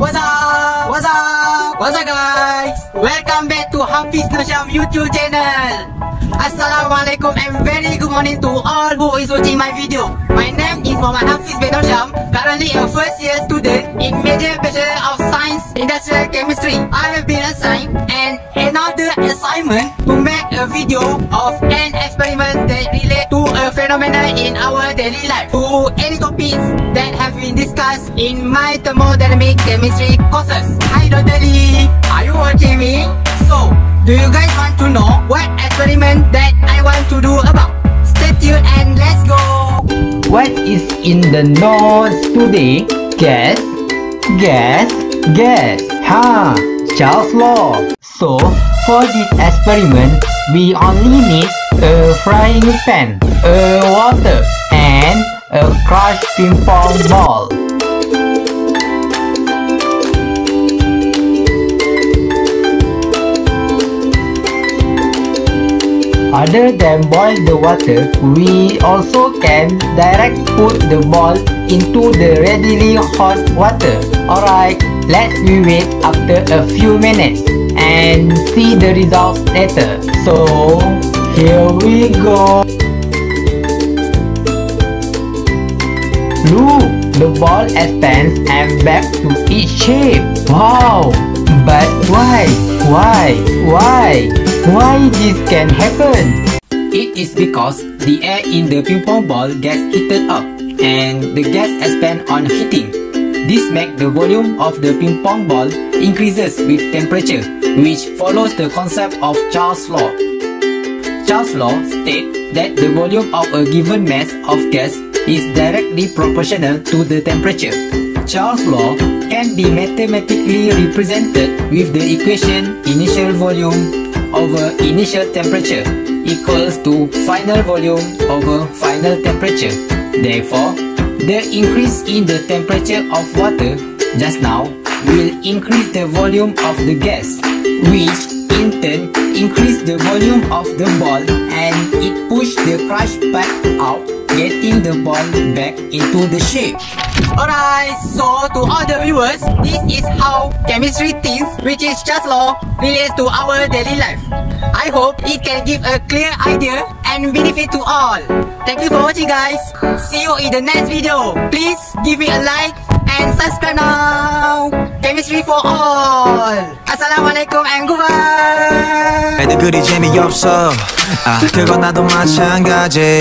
What's up? What's up? What's up guys? Welcome back to Hafiz Nasham YouTube channel. Assalamualaikum and very good morning to all who is watching my video. My name is Muhammad Hafiz bin Nasham, currently a first year student in major Bachelor of Science Industrial Chemistry. I have been assigned an another assignment to make a video of an experiment that relate to a phenomenon in our daily life. To any topics been discussed in my thermodynamic chemistry courses. Hi. Lee, are you watching me? So, do you guys want to know what experiment that I want to do about? Stay tuned and let's go! What is in the notes today? Guess, guess, guess. Ha! Charles Law. So, for this experiment, we only need a frying pan, a water, crushed ping pong ball. Other than boil the water, we also can direct put the ball into the readily hot water. Alright, let's wait after a few minutes and see the results later. So, here we go. Look, the ball expands and back to its shape. Wow! But why? Why? Why? Why this can happen? It is because the air in the ping pong ball gets heated up and the gas expand on heating. This makes the volume of the ping pong ball increases with temperature, which follows the concept of Charles' law. Charles' law states that the volume of a given mass of gas is directly proportional to the temperature. Charles' law can be mathematically represented with the equation initial volume over initial temperature equals to final volume over final temperature. Therefore, the increase in the temperature of water just now will increase the volume of the gas, which in turn increase the volume of the ball and it push the crush part out, getting the ball back into the shape. Alright, so to all the viewers, this is how chemistry thinks, which is just law, relates to our daily life. I hope it can give a clear idea and benefit to all. Thank you for watching guys. See you in the next video. Please give me a like and subscribe now. Chemistry for all. Assalamualaikum and goodbye. 애들 그리 재미없어 아 그건 나도 마찬가지